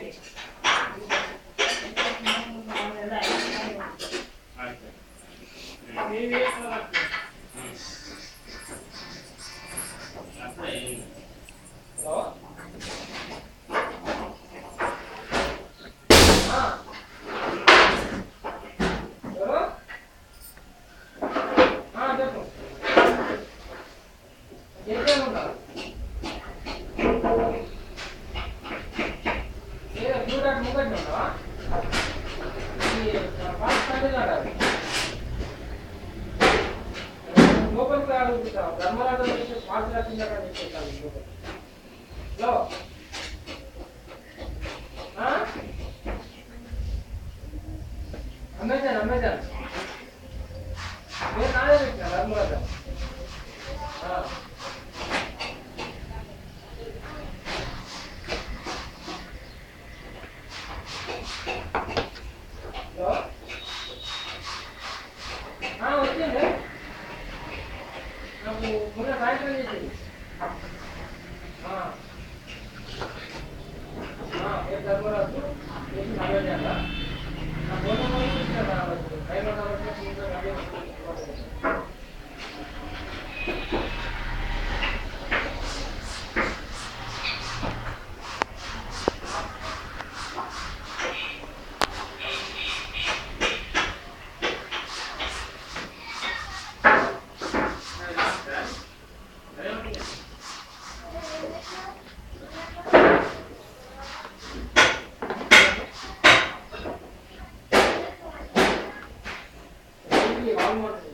Vélez. లోపలికి రాగలుగుతాం ధర్మరాజు పాస్ రాసిందని చెప్పేస్తాను లోపల వచ్చింది నాకు మొన్న సాయంత్రం చేసింది llegó al